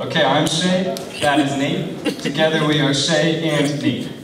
Okay, I'm Shay, that is Nate. Together we are Shay and Nate.